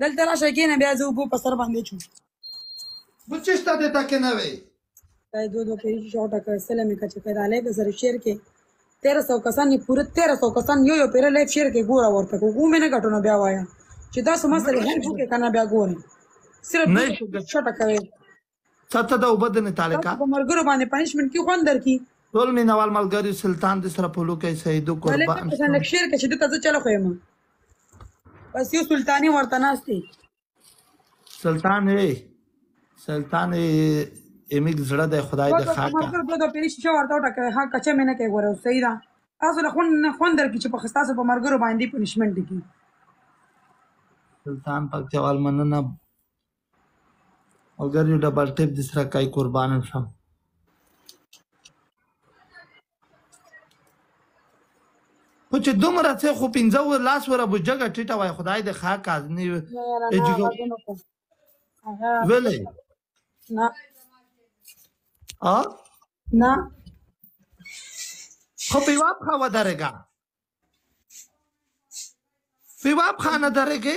دلته راشه کېنه بیا زه اوبو په سر باندې چوم بچشته دې تا کې نه وي دا دو دو کې شاو ټکه سره مې کچې پیدا لای به سره شیر کې 1300 کسان یې پوره 1300 کسان یو یو پیره لای شیر کې ګوره ورته کو مې نه غټونه بیا وایا چې دا سم سره هیڅ کې کنه بیا ګوره صرف نه شو ټکه څه څه د اوبه د نتالکا په مرګرو باندې پنشمنت کې خوند درکې ټول مینوال ملګری سلطان د سره پلو کوي سیدو قربان بلې څنګه شیر کې چې ته څه چلو خو ما بس یو سلطانی ورته ناشتي سلطان ای سلطان ای امیګ زړه د خدای د خاکه مرګر بلګ په لې شي ورته ټکه ها کچه مې نه کوي ورو سیدا تاسو له خون نه خوند درکې چې په خستاسو په مرګرو باندې پنشمنت دي سلطان پکتیوال مننه او ګر یو ډبل ټیپ د سره کای قربانم شم خو چې دومره څه خو پنځه و لاس وره بوجګه ټیټه وای خدای دې ښه کاز نه اجګو ویلې نه ا نه خو په واپ خا ودرګه په واپ خانه درګه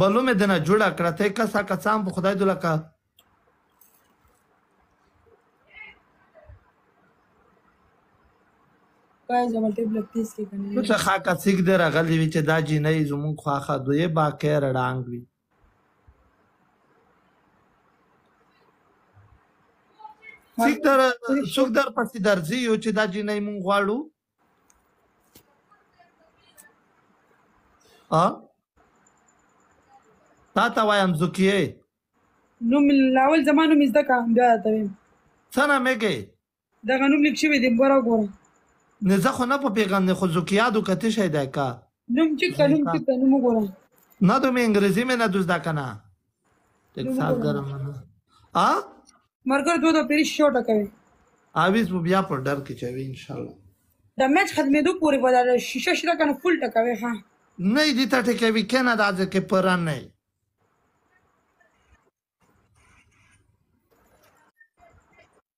بلو مې دنه جوړه کړه ته کسا کسان په خدای دوله کا کایز ملټی بلک تیز کې کنه نو څه خا کا سیګ در غلې وی چې دا جی نه زمون خواخه دوی با کې رډانګ وی سیګ در سوګ در پسې درځي یو چې دا جی نه مون غواړو ا تا ته وایم زکیه نوم لاول زما نوم زده کا بیا ته ویم څه نامه کې دغه نوم لیک شوی دی ګوره ګوره نه زه خو نه په پیغام نه خو زکیه دو کته شي دا کا نوم چې نوم چې نوم ګوره نه دوم انګریزي مې نه دوز دا کنه ټیکساس ګرم نه ها مرګر دوه د پیری شو ټکوي اویس بیا پر ډر کې چوي ان شاء الله د میچ ختمېدو پورې به دا شیشه شیره کنه فل ټکوي ها نه دي ته ټکوي کنه دا ځکه پر نه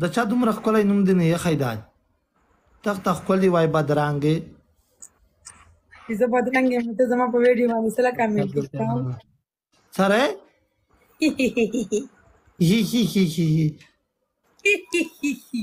د چا دومره ښکلی نوم دی نه یخی دا تخته ښکلی وای بدرنګې چې زه بدرنګې یم ته زما په ویډیو باندې سره کمنټ کوم سره هی هی هی هی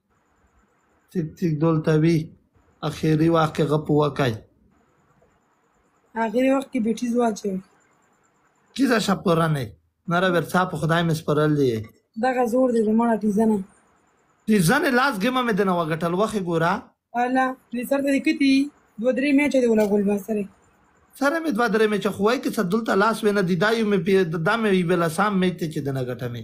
تیک تیک دلته وي اخیری وخت کې غپ وکای اخیری وخت کې بیټی ځواچوي کی دا شپره نه نره ورڅا په خدای مې سپرل دی دغه زور دی زموږه ټیزنه ټیزنه لاس ګمه مې دنه وګټل وخه ګوره الا دې سر ته کتی دوه درې میچ دی ولا ګول باسره سره مې دوه درې میچ خو وای کې څه دلته لاس ونه دی دا یو مې دا مې ویل سام میچ ته چې دنه ګټه مې